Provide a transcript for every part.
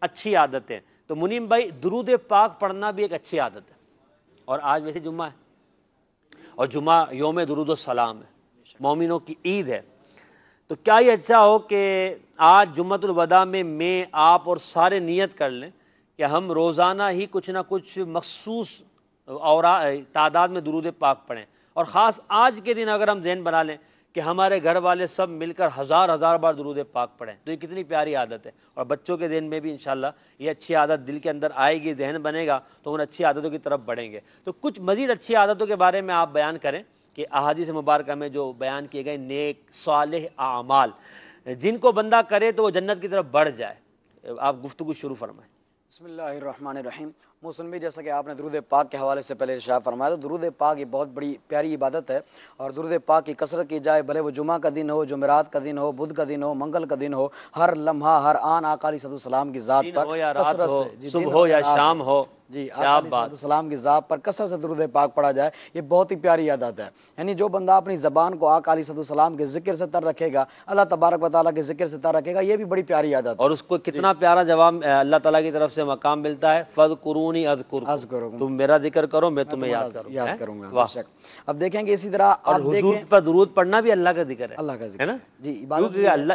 اچھی عادت ہے تو منیم بھائی، درود پاک پڑھنا بھی ایک اچھی عادت ہے۔ اور آج ویسے جمعہ ہے۔ اور جمعہ یوم درود السلام ہے۔ مومنوں کی عید ہے۔ تو کیا یہ اچھا ہو کہ آج جمعۃ الوداع میں میں، آپ اور سارے نیت کر لیں کہ ہم روزانہ ہی کچھ نہ کچھ مخصوص اور تعداد میں درود پاک پڑھیں۔ اور خاص آج کے دن اگر ہم ذہن بنا لیں کہ ہمارے گھر والے سب مل کر ہزار ہزار بار درود پاک پڑھیں۔ تو یہ کتنی پیاری عادت ہے۔ اور بچوں کے دن میں بھی انشاءاللہ یہ اچھی عادت دل کے اندر آئے گی، ذہن بنے گا، تو ان اچھی عادتوں کی طرف بڑھیں گے۔ تو کچھ مزید اچھی عادتوں کے بارے میں آپ بیان کریں کہ احادیث مبارکہ میں جو بیان کیے گئے نیک، صالح اعمال، جن کو بندہ کرے تو وہ جنت کی طرف بڑھ جائے۔ آپ گفتگو شروع فرمائیں۔ بسم اللہ الرحمن الرحیم۔ موسلم بھی جیسا کہ آپ نے درود پاک کے حوالے سے پہلے ارشاد فرمایا تو درود پاک یہ بہت بڑی پیاری عبادت ہے اور درود پاک کی کثرت کی جائے بھلے وہ جمعہ کا دن ہو جمعرات کا دن ہو بدھ کا دن ہو منگل کا دن ہو ہر لمحہ ہر آن آقا صد السلام کی ذات پر جی، صبح ہو یا شام ہو۔ جی السلام کی ذات پر کثرت سے درود پاک پڑھا جائے یہ بہت ہی پیاری عادت ہے۔ یعنی جو بندہ اپنی زبان کو آقا علیہ السلام کے ذکر سے تر رکھے گا اللہ تبارک و تعالیٰ کے ذکر سے تر رکھے گا یہ بھی بڑی پیاری عادت ہے۔ اور اس کو کتنا جی۔ پیارا جواب اللہ تعالیٰ کی طرف سے مقام ملتا ہے فض قرونی تم میرا ذکر کرو میں تمہیں یاد کروں۔ گا اب دیکھیں گے اسی طرح اور حضور پر درود پڑھنا بھی اللہ کا ذکر ہے اللہ کا ذکر ہے نا؟ جی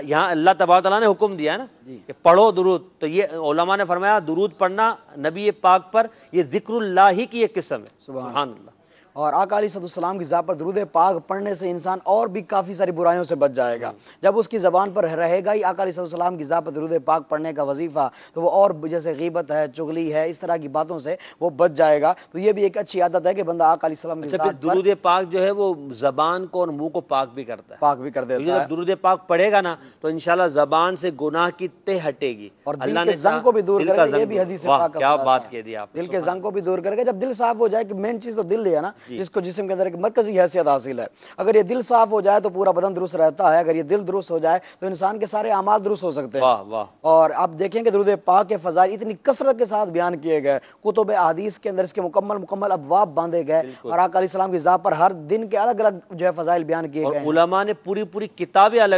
یہاں اللہ تبارک تعالیٰ نے حکم دیا ہے نا جی۔ کہ پڑھو درود۔ تو یہ علماء نے فرمایا درود پڑھنا نبی پاک پر یہ ذکر اللہ ہی کی ایک قسم ہے۔ سبحان اللہ۔ اور آقا علیہ صد السلام کی ذات پر درود پاک پڑھنے سے انسان اور بھی کافی ساری برائیوں سے بچ جائے گا۔ جب اس کی زبان پر رہے گا ہی آقا علیہ صد السلام کی ذات پر درود پاک پڑھنے کا وظیفہ تو وہ اور جیسے غیبت ہے چغلی ہے اس طرح کی باتوں سے وہ بچ جائے گا۔ تو یہ بھی ایک اچھی عادت ہے کہ بندہ آقا علیہ السلام کی اچھا، ذات درود پاک جو ہے وہ زبان کو اور منہ کو پاک بھی کرتا ہے۔ پاک بھی کر دیتا ہے۔ درود پاک پڑھے گا نا تو انشاءاللہ زبان سے گناہ کی تہ ہٹے گی۔ اور اللہ نے زنگ کو بھی دور کر کے یہ بھی حدیث پاک کیا بات کہہ دی آپ دل کے زنگ کو بھی دور کر کے جب دل صاف ہو جائے کہ مین چیز تو دل لیا نا۔ جس کو جسم کے اندر ایک مرکزی حیثیت حاصل ہے۔ اگر یہ دل صاف ہو جائے تو پورا بدن درست رہتا ہے۔ اگر یہ دل درست ہو جائے تو انسان کے سارے اعمال درست ہو سکتے ہیں۔ اور آپ دیکھیں کہ درود پاک کے فضائل اتنی کثرت کے ساتھ بیان کیے گئے۔ کتب احادیث کے اندر اس کے مکمل مکمل ابواب باندھے گئے۔ اور آقا علیہ السلام کی ذات پر ہر دن کے الگ الگ جو ہے فضائل بیان کیے گئے علماء نے پوری پوری کتابیں الگ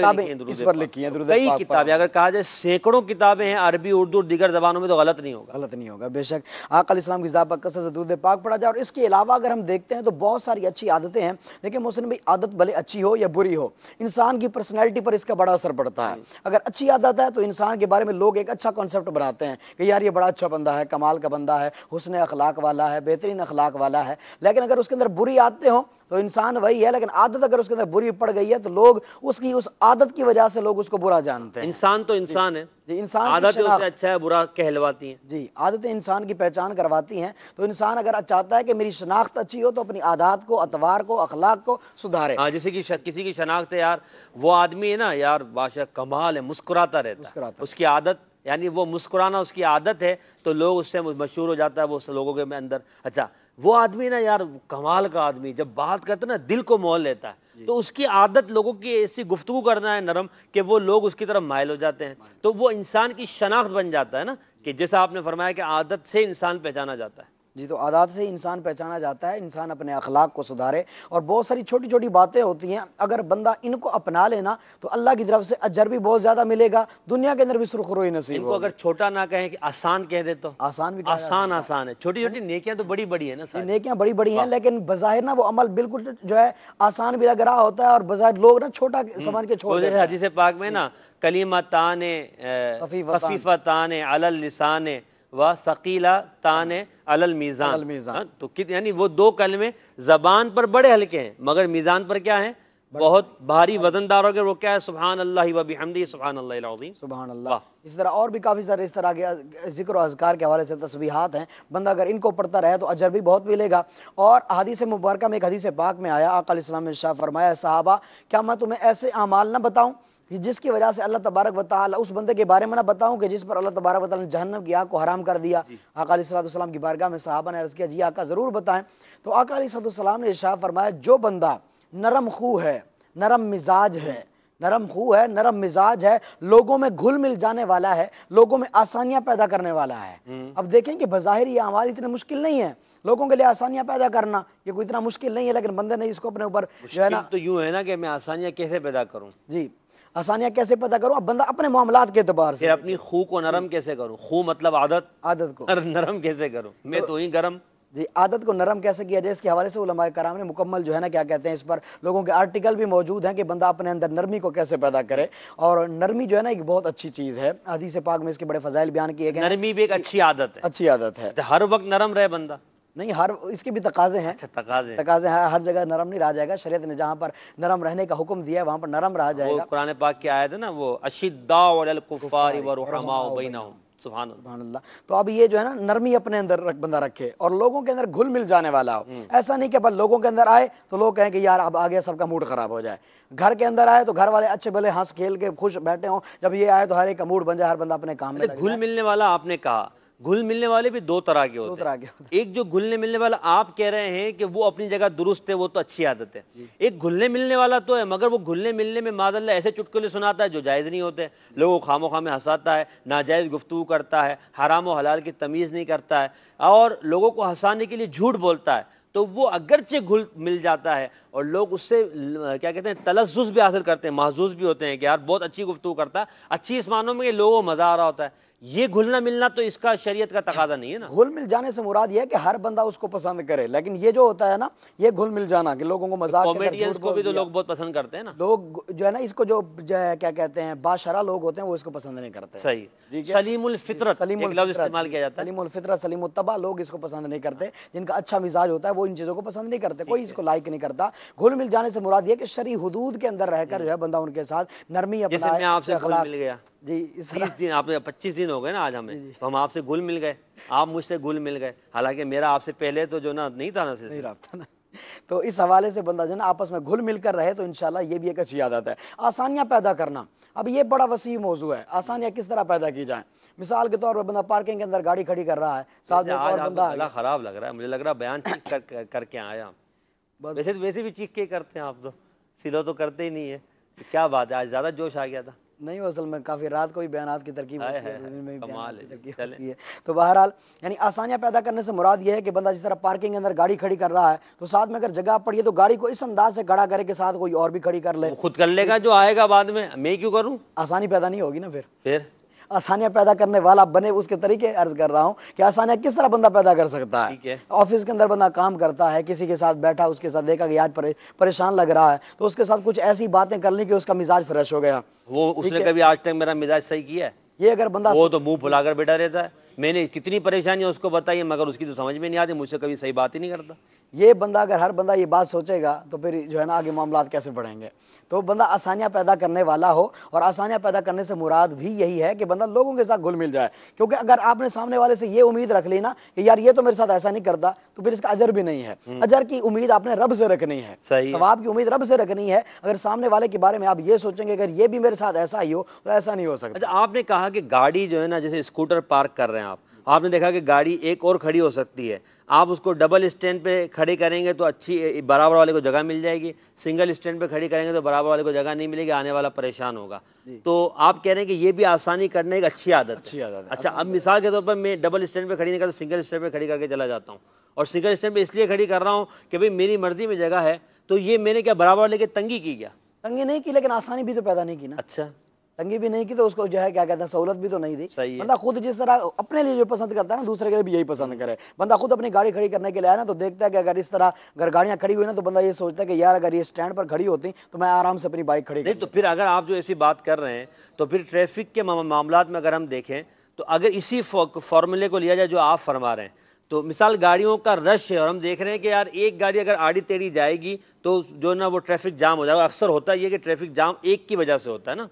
اس پر لکھی ہیں کئی کتابیں اگر کہا جائے سینکڑوں کتابیں ہیں عربی اردو دیگر زبانوں میں تو غلط نہیں ہوگا۔ غلط نہیں ہوگا بے شک۔ آقا علیہ السلام کی ذات پر کثرت سے درود پاک پڑھا جائے۔ اور اس کے علاوہ اگر ہم دیکھتے ہیں تو بہت ساری اچھی عادتیں ہیں۔ لیکن مسلم بھی عادت بھلے اچھی ہو یا بری ہو انسان کی پرسنالٹی پر اس کا بڑا اثر پڑتا ہے۔ اگر اچھی عادت ہے تو انسان کے بارے میں لوگ ایک اچھا کانسیپٹ بناتے ہیں کہ یار یہ بڑا اچھا بندہ ہے کمال کا بندہ ہے حسن اخلاق والا ہے بہترین اخلاق والا ہے۔ لیکن اگر اس کے اندر بری عادتیں ہوں تو انسان وہی ہے لیکن عادت اگر اس کے اندر بری پڑ گئی ہے تو لوگ اس کی اس عادت کی وجہ سے لوگ اس کو برا جانتے ہیں۔ انسان تو انسان ہے۔ جی انسان عادت اچھا ہے برا کہلواتی ہیں۔ جی عادتیں انسان کی پہچان کرواتی ہیں۔ تو انسان اگر چاہتا ہے کہ میری شناخت اچھی ہو تو اپنی عادات کو اتوار کو اخلاق کو سدھارے۔ ہاں جیسے کہ کسی کی شناخت ہے یار وہ آدمی ہے نا یار بادشاہ کمال ہے مسکراتا رہتا ہے۔ اس کی عادت یعنی وہ مسکرانا اس کی عادت ہے تو لوگ اس سے مشہور ہو جاتا ہے وہ لوگوں کے اندر۔ اچھا وہ آدمی نا یار کمال کا آدمی جب بات کرتا نا دل کو مول لیتا ہے۔ جی۔ تو اس کی عادت لوگوں کی ایسی گفتگو کرنا ہے نرم کہ وہ لوگ اس کی طرف مائل ہو جاتے ہیں۔ تو وہ انسان کی شناخت بن جاتا ہے نا کہ جیسا آپ نے فرمایا کہ عادت سے انسان پہچانا جاتا ہے۔ جی تو عادات سے انسان پہچانا جاتا ہے انسان اپنے اخلاق کو سدھارے اور بہت ساری چھوٹی چھوٹی باتیں ہوتی ہیں۔ اگر بندہ ان کو اپنا لینا تو اللہ کی طرف سے اجر بھی بہت زیادہ ملے گا دنیا کے اندر بھی سرخ روئی نصیب کو اگر چھوٹا نہ کہیں کہ آسان کہہ دے تو۔ آسان بھی آسان آسان ہے۔ چھوٹی چھوٹی نیکیاں تو بڑی بڑی ہیں نا جی، نیکیاں بڑی بڑی ہیں لیکن بظاہر نا وہ عمل بالکل جو ہے آسان بھی لگ رہا ہوتا ہے اور بظاہر لوگ نا چھوٹا سمان کے چھوڑ حدیث پاک میں نا کلیمتان خفیفتان علی اللسان و ثقیلہ تان المیزان. ہاں، تو یعنی وہ دو کلمے زبان پر بڑے ہلکے ہیں مگر میزان پر کیا ہیں؟ بہت بھاری وزندار ہو گئے وہ کیا ہے؟ سبحان اللہ و بحمدی سبحان اللہ العظیم. سبحان اللہ. اس طرح اور بھی کافی سارے اس طرح کے ذکر و اذکار کے حوالے سے تسبیحات ہیں۔ بندہ اگر ان کو پڑھتا رہے تو اجر بھی بہت ملے گا۔ اور حدیث مبارکہ میں ایک حدیث پاک میں آیا آقا علیہ السلام نے شاہ فرمایا صحابہ کیا میں تمہیں ایسے اعمال نہ بتاؤں؟ کہ جس کی وجہ سے اللہ تبارک و تعالی اس بندے کے بارے میں نہ بتاؤں کہ جس پر اللہ تبارک و تعالی نے جہنم کی آگ کو حرام کر دیا۔ جی۔ آقا علیہ السلام کی بارگاہ میں صحابہ نے عرض کیا جی آقا ضرور بتائیں۔ تو آقا علیہ السلام نے ارشاد فرمایا جو بندہ نرم خو ہے نرم مزاج ہے نرم خو ہے نرم مزاج ہے لوگوں میں گھل مل جانے والا ہے لوگوں میں آسانیاں پیدا کرنے والا ہے۔ اب دیکھیں کہ بظاہر یہ ہماری اتنے مشکل نہیں ہے لوگوں کے لیے آسانیاں پیدا کرنا یہ کوئی اتنا مشکل نہیں ہے لیکن بندے نے اس کو اپنے اوپر جو ہے نا تو یوں ہے نا کہ میں آسانیاں کیسے پیدا کروں؟ جی۔ آسانیاں کیسے پتہ کروں؟ اب بندہ اپنے معاملات کے اعتبار سے اپنی خو کو نرم کیسے کروں؟ خو مطلب عادت؟ عادت کو۔ نرم کیسے کروں؟ میں تو ہی گرم۔ جی عادت کو نرم کیسے کیا جائے؟ اس کے حوالے سے علماء کرام نے مکمل جو ہے نا کیا کہتے ہیں اس پر لوگوں کے آرٹیکل بھی موجود ہیں کہ بندہ اپنے اندر نرمی کو کیسے پیدا کرے۔ اور نرمی جو ہے نا ایک بہت اچھی چیز ہے۔ حدیث پاک میں اس کے بڑے فضائل بیان کیے گئے نرمی بھی ایک اچھی عادت ہے۔ اچھی عادت ہے۔ ہر وقت نرم رہے بندہ۔ نہیں ہر اس کے بھی تقاضے ہیں۔ اچھا، تقاضے تقاضے ہیں ہر جگہ نرم نہیں رہا جائے گا شریعت نے جہاں پر نرم رہنے کا حکم دیا ہے وہاں پر نرم رہا جائے گا۔ قرآن پاک کی آیت ہے نا وہ اشدہ علی الکفار ورحماء بینہم۔ سبحان اللہ۔ تو اب یہ جو ہے نا نرمی اپنے اندر بندہ رکھے اور لوگوں کے اندر گھل مل جانے والا ہو۔ ایسا نہیں کہ بس لوگوں کے اندر آئے تو لوگ کہیں کہ یار اب آگے سب کا موڈ خراب ہو جائے۔ گھر کے اندر آئے تو گھر والے اچھے بھلے ہنس کھیل کے خوش بیٹھے ہوں۔ جب یہ آئے تو ہر ایک کا موڈ بن جائے ہر بندہ اپنے کام میں گھل ملنے والا آپ نے کہا۔ گھل ملنے والے بھی دو طرح کے ہوتے ہیں۔ ایک جو گھلنے ملنے والا آپ کہہ رہے ہیں کہ وہ اپنی جگہ درست ہے وہ تو اچھی عادت ہے۔ جی۔ ایک گھلنے ملنے والا تو ہے مگر وہ گھلنے ملنے میں ماد اللہ ایسے چٹکلے سناتا ہے جو جائز نہیں ہوتے۔ لوگوں کو خام و خام ہنساتا ہے ناجائز گفتگو کرتا ہے حرام و حلال کی تمیز نہیں کرتا ہے۔ اور لوگوں کو ہنسانے کے لیے جھوٹ بولتا ہے۔ تو وہ اگرچہ گھل مل جاتا ہے اور لوگ اس سے کیا کہتے ہیں تلزز بھی حاصل کرتے ہیں محظوظ بھی ہوتے ہیں کہ یار بہت اچھی گفتگو کرتا ہے اچھی اس معنوں میں لوگوں کو مزہ آ رہا ہوتا ہے۔ یہ گھلنا ملنا تو اس کا شریعت کا تقاضا نہیں ہے نا۔ گھل مل جانے سے مراد یہ ہے کہ ہر بندہ اس کو پسند کرے لیکن یہ جو ہوتا ہے نا یہ گھل مل جانا کہ لوگوں کو مزاق کامیڈینز کو بھی تو لوگ بہت پسند کرتے ہیں نا۔ لوگ جو ہے نا اس کو جو کیا کہتے ہیں باشرہ لوگ ہوتے ہیں وہ اس کو پسند نہیں کرتے۔ صحیح۔ سلیم الفطرت سلیم استعمال کیا جاتا ہے۔ سلیم الفطرت سلیم التبا لوگ اس کو پسند نہیں کرتے جن کا اچھا مزاج ہوتا ہے وہ ان چیزوں کو پسند نہیں کرتے کوئی اس کو لائک نہیں کرتا۔ گھل مل جانے سے مراد یہ کہ شریح حدود کے اندر رہ کر جو ہے بندہ ان کے ساتھ نرمی اپنا میں آپ سے گھل مل گیا۔ جی، تیس دن آپ نے پچیس دن ہو گئے نا آج ہمیں۔ جی، جی۔ ہم آپ سے گھل مل گئے۔ آپ مجھ سے گھل مل گئے۔ حالانکہ میرا آپ سے پہلے تو جو نا نہیں تھا نا سلسلہ۔ تو اس حوالے سے بندہ جو نا آپس میں گھل مل کر رہے تو انشاءاللہ یہ بھی ایک اچھی عادت ہے۔ آسانیاں پیدا کرنا۔ اب یہ بڑا وسیع موضوع ہے۔ آسانیاں کس طرح پیدا کی جائیں؟ مثال کے طور پر بندہ پارکنگ کے اندر گاڑی کھڑی کر رہا ہے ساتھ میں اور بندہ خراب لگ رہا ہے مجھے لگ رہا ہے بیان کر کے آیا ویسے ویسے بھی چیخ کے کرتے ہیں آپ تو۔ سلو تو کرتے ہی نہیں ہے۔ کیا بات ہے؟ آج زیادہ جوش آ گیا تھا۔ نہیں اصل میں کافی رات کو بھی بیانات کی ترکیب جی۔ ہوتی ہے تو بہرحال یعنی آسانیاں پیدا کرنے سے مراد یہ ہے کہ بندہ جس طرح پارکنگ اندر گاڑی کھڑی کر رہا ہے تو ساتھ میں اگر جگہ پڑی ہے تو گاڑی کو اس انداز سے کھڑا کرے کہ ساتھ کوئی اور بھی کھڑی کر لے۔ خود کر لے گا جو آئے گا بعد میں۔ میں کیوں کروں؟ آسانی پیدا نہیں ہوگی نا پھر۔ پھر؟ آسانیاں پیدا کرنے والا بنے اس کے طریقے عرض کر رہا ہوں کہ آسانیاں کس طرح بندہ پیدا کر سکتا ہے؟ آفس کے اندر بندہ کام کرتا ہے کسی کے ساتھ بیٹھا اس کے ساتھ دیکھا کہ آج پریشان لگ رہا ہے تو اس کے ساتھ کچھ ایسی باتیں کر لیں کہ اس کا مزاج فریش ہو گیا۔ وہ اس نے کبھی آج تک میرا مزاج صحیح کیا ہے؟ یہ اگر بندہ وہ تو منہ پھلا کر بیٹھا رہتا ہے۔ میں نے کتنی پریشانیاں اس کو بتائی مگر اس کی تو سمجھ میں نہیں آتی مجھ سے کبھی صحیح بات ہی نہیں کرتا۔ یہ بندہ اگر ہر بندہ یہ بات سوچے گا تو پھر جو ہے نا آگے معاملات کیسے بڑھیں گے؟ تو بندہ آسانیاں پیدا کرنے والا ہو اور آسانیاں پیدا کرنے سے مراد بھی یہی ہے کہ بندہ لوگوں کے ساتھ گھل مل جائے۔ کیونکہ اگر آپ نے سامنے والے سے یہ امید رکھ لی نا کہ یار یہ تو میرے ساتھ ایسا نہیں کرتا تو پھر اس کا اجر بھی نہیں ہے۔ اجر کی امید آپ نے رب سے رکھنی ہے۔ ثواب کی امید رب سے رکھنی ہے۔ اگر سامنے والے کے بارے میں آپ یہ سوچیں گے اگر یہ بھی میرے ساتھ ایسا ہی ہو تو ایسا نہیں ہو سکتا۔ اچھا، آپ نے کہا کہ گاڑی جو ہے نا جیسے اسکوٹر پارک کر رہے ہیں آپ۔ آپ نے دیکھا کہ گاڑی ایک اور کھڑی ہو سکتی ہے۔ آپ اس کو ڈبل اسٹینڈ پہ کھڑی کریں گے تو اچھی برابر والے کو جگہ مل جائے گی۔ سنگل اسٹینڈ پہ کھڑی کریں گے تو برابر والے کو جگہ نہیں ملے گی آنے والا پریشان ہوگا۔ جی۔ تو آپ کہہ رہے ہیں کہ یہ بھی آسانی کرنے ایک اچھی عادت اچھی عادت اچھا اب مثال کے طور پر میں ڈبل اسٹینڈ پہ کھڑی نہیں کرتا سنگل اسٹینڈ پہ کھڑی کر کے چلا جاتا ہوں۔ اور سنگل اسٹینڈ پہ اس لیے کھڑی کر رہا ہوں کہ بھائی میری مرضی میں جگہ ہے تو یہ میں نے کیا برابر والے کی تنگی کی کیا؟ تنگی نہیں کی لیکن آسانی بھی تو پیدا نہیں کی نا۔ اچھا۔ تنگی بھی نہیں کی تو اس کو جو ہے کیا کہتے ہیں سہولت بھی تو نہیں دی۔ بندہ خود جس طرح اپنے لیے جو پسند کرتا ہے نا دوسرے کے لیے بھی یہی پسند کرے۔ بندہ خود اپنی گاڑی کھڑی کرنے کے لیے آیا نا تو دیکھتا ہے کہ اگر اس طرح اگر گاڑیاں کھڑی ہوئی نا تو بندہ یہ سوچتا ہے کہ یار اگر یہ اسٹینڈ پر کھڑی ہوتی تو میں آرام سے اپنی بائک کھڑی نہیں تو پھر اگر آپ جو ایسی بات کر رہے ہیں تو پھر ٹریفک کے معاملات میں اگر ہم دیکھیں تو اگر اسی فارمولے کو لیا جائے جو آپ فرما رہے ہیں تو مثال گاڑیوں کا رش ہے اور ہم دیکھ رہے ہیں کہ یار ایک گاڑی اگر آڑی تیڑی جائے گی تو جو نا وہ ٹریفک جام ہو جائے گا۔ اکثر ہوتا یہ کہ ٹریفک جام ایک کی وجہ سے ہوتا ہے نا۔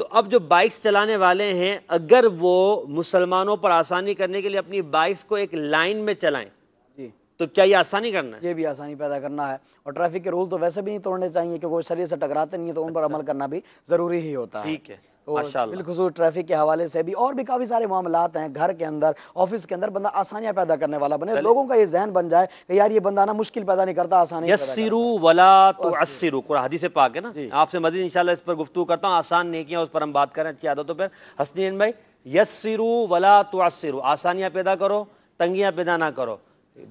تو اب جو بائکس چلانے والے ہیں اگر وہ مسلمانوں پر آسانی کرنے کے لیے اپنی بائکس کو ایک لائن میں چلائیں جی۔ تو کیا یہ آسانی کرنا ہے؟ یہ بھی آسانی پیدا کرنا ہے۔ اور ٹریفک کے رول تو ویسے بھی نہیں توڑنے چاہیے کہ وہ شریعت سے ٹکراتے نہیں ہیں تو ان پر عمل کرنا بھی ضروری ہی ہوتا ہے۔ ٹھیک ہے۔ اور بالخصوص ٹریفک کے حوالے سے بھی اور بھی کافی سارے معاملات ہیں گھر کے اندر آفس کے اندر بندہ آسانیاں پیدا کرنے والا بنے لوگوں کا یہ ذہن بن جائے کہ یار یہ بندہ نا مشکل پیدا نہیں کرتا آسانی یسیرو ولا تعسرو قرآن حدیث پاک ہے نا؟ جی۔ آپ سے مزید انشاءاللہ اس پر گفتگو کرتا ہوں آسان نیکیاں اس پر ہم بات کریں اچھی عادتوں پر۔ حسنین بھائی یسرو ولا تعسرو آسانیاں پیدا کرو تنگیاں پیدا نہ کرو۔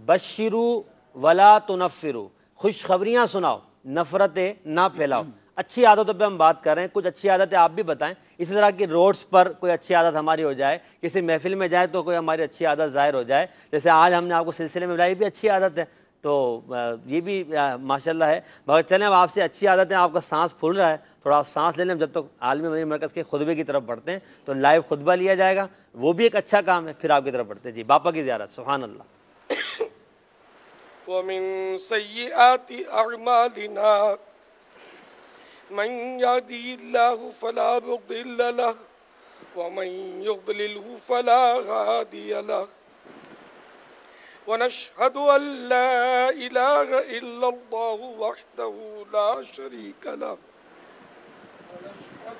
بشیرو ولا تنفرو خوشخبریاں سناؤ نفرتیں نہ پھیلاؤ۔ اچھی عادتوں پہ ہم بات کر رہے ہیں، کچھ اچھی عادتیں آپ بھی بتائیں۔ اسی طرح کی روڈز پر کوئی اچھی عادت ہماری ہو جائے، کسی محفل میں جائے تو کوئی ہماری اچھی عادت ظاہر ہو جائے۔ جیسے آج ہم نے آپ کو سلسلے میں بلائی بھی اچھی عادت ہے۔ تو یہ بھی ماشاء اللہ ہے۔ بہت چلیں اب آپ سے اچھی عادتیں، آپ کا سانس پھول رہا ہے۔ تھوڑا آپ سانس لے لیں، جب تک عالمی مرکز کے خطبے کی طرف بڑھتے ہیں، تو لائیو خطبہ لیا جائے گا۔ وہ بھی ایک اچھا کام ہے، پھر آپ کی طرف بڑھتے ہیں۔ جی باپا کی زیارت، سبحان اللہ۔ ومن سيئات أعمالنا من يهدي الله فلا مضل له ومن يضلله فلا هادي له. ونشهد أن لا إله إلا الله وحده لا شريك له. ونشهد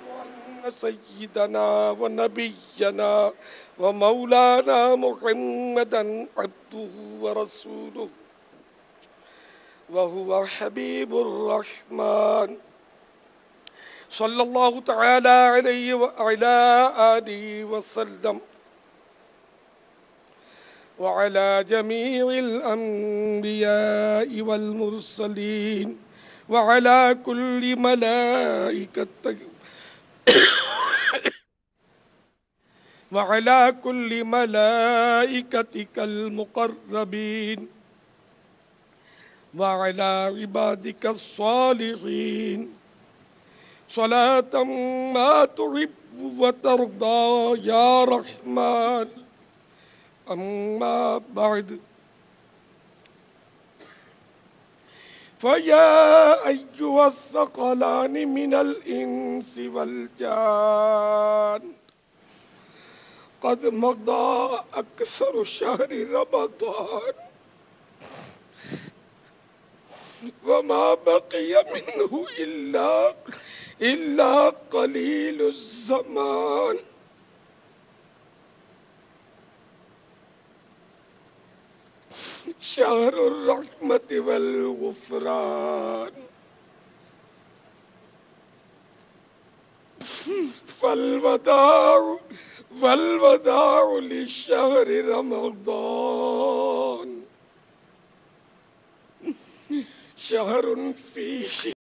أن سيدنا ونبينا ومولانا محمدا عبده ورسوله وهو حبيب الرحمن. صلى الله تعالى عليه وعلى آله وسلم. وعلى جميع الأنبياء والمرسلين. وعلى كل ملائكة. وعلى كل ملائكتك المقربين. وعلى عبادك الصالحين. صلاة ما تحب وترضى يا رحمن. أما بعد فيا أيها الثقلان من الإنس والجان قد مضى أكثر شهر رمضان وما بقي منه إلا إلا قليل الزمان. شهر الرحمة والغفران. فالوداع فالوداع لشهر رمضان. شهر فيه